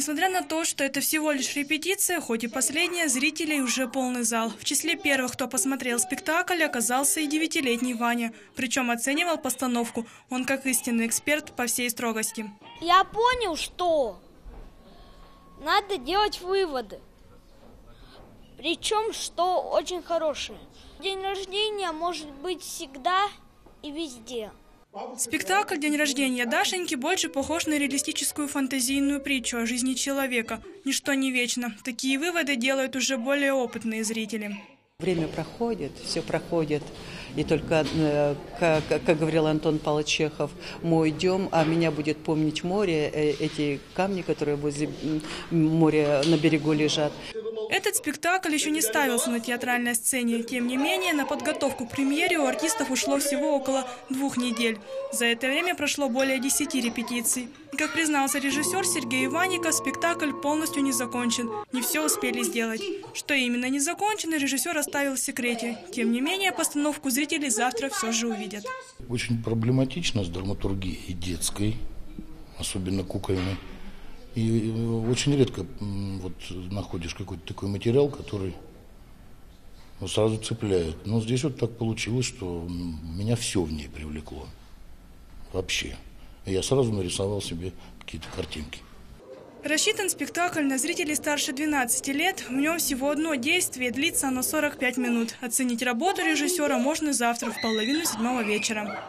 Несмотря на то, что это всего лишь репетиция, хоть и последняя, зрителей уже полный зал. В числе первых, кто посмотрел спектакль, оказался и девятилетний Ваня. Причем оценивал постановку он как истинный эксперт по всей строгости. Я понял, что надо делать выводы. Причем, что очень хорошее. День рождения может быть всегда и везде. Спектакль «День рождения Дашеньки» больше похож на реалистическую фантазийную притчу о жизни человека. Ничто не вечно. Такие выводы делают уже более опытные зрители. Время проходит, все проходит. И только, э, как, как говорил Антон Павлович Чехов, мы уйдем, а меня будет помнить море, э, эти камни, которые возле моря на берегу лежат. Этот спектакль еще не ставился на театральной сцене. Тем не менее, на подготовку к премьере у артистов ушло всего около двух недель. За это время прошло более десяти репетиций. И, как признался режиссер Сергей Иванников, спектакль полностью не закончен. Не все успели сделать. Что именно не закончено, режиссер оставил в секрете. Тем не менее, постановку зрители завтра все же увидят. Очень проблематично с драматургией детской, особенно кукольной. И э, очень редко вот находишь какой-то такой материал, который ну, сразу цепляет. Но здесь вот так получилось, что меня все в ней привлекло. Вообще. И я сразу нарисовал себе какие-то картинки. Рассчитан спектакль на зрителей старше 12 лет. В нем всего одно действие, длится оно 45 минут. Оценить работу режиссера можно завтра в половину седьмого вечера.